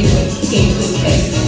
Gameplay, gameplay, gameplay.